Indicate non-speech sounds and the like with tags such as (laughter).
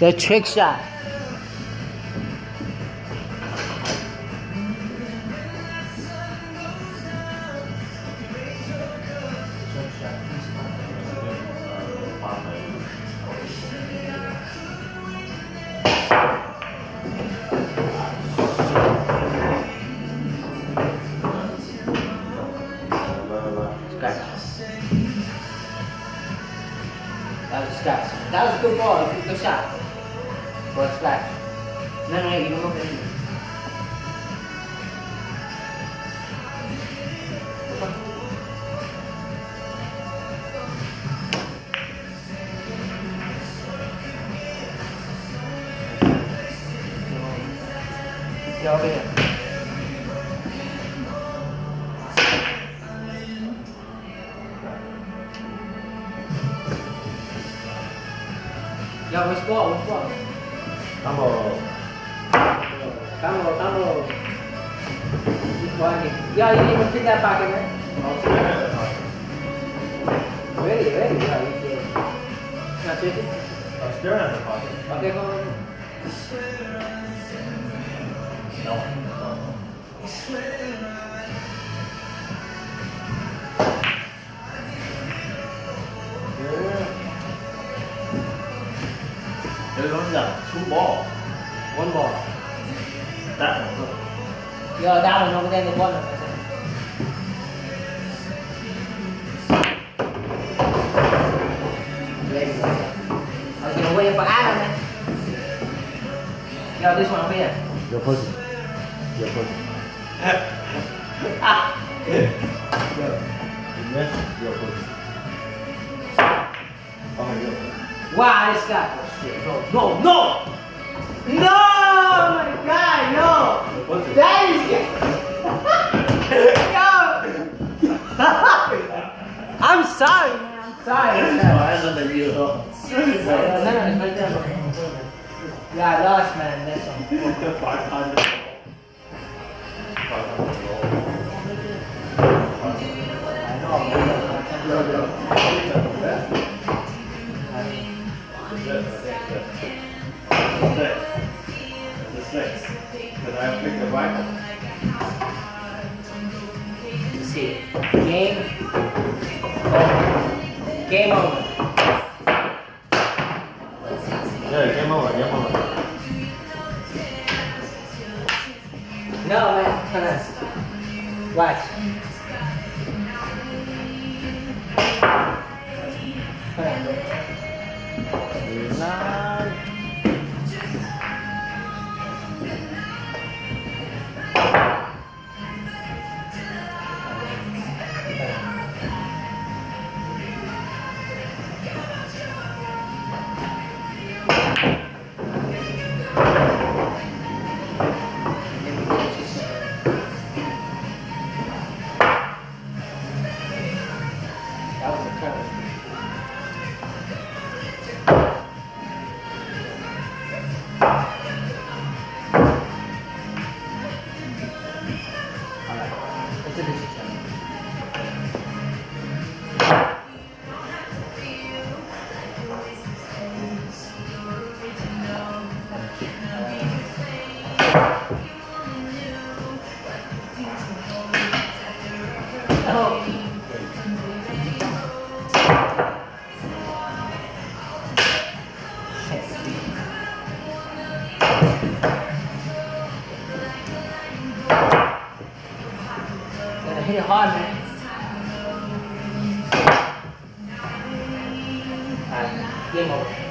The trick shot. Scratch. That was a. That was a good ball, good shot. For a scratch. No, no, you don't look at me. Get over here. Yo, which ball? Which ball? Vamos. Come on, come on. Keep walking. Yo, you didn't even fit that pocket, man. Really, really? Yo, you did. Not tricky? I'm staring at the pocket. Okay, go on. No. no. There's only got two balls. One ball. That one. Yo, that one over there in the corner. I was gonna wait for Adam, man. Yo, this one over here. Your pussy. Your pussy. Ah. Missed your pussy. Oh, your pussy. Wow, this guy. Shit. No, no, no! No! Oh my god, no! Your pussy. That is Yo! (laughs) (laughs) I'm sorry, man. I'm sorry. I'm sorry. that's under you. No, no, it's right there. Yeah, I lost, man. That's all. Five hundred. Five hundred I know, Because I picked the right one. Let's see. Game. over. Game over. Yeah, game over, game over. No, man. Come on. Watch. Come on. That Gotta hit it hard, man. Alright, game over.